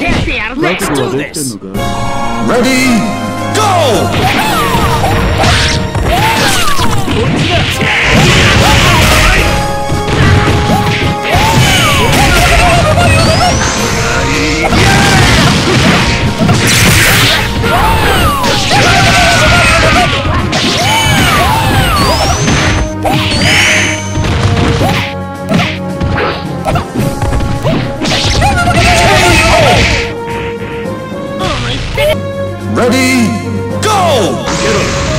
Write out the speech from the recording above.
Okay, let's do this! Ready? Ready, go!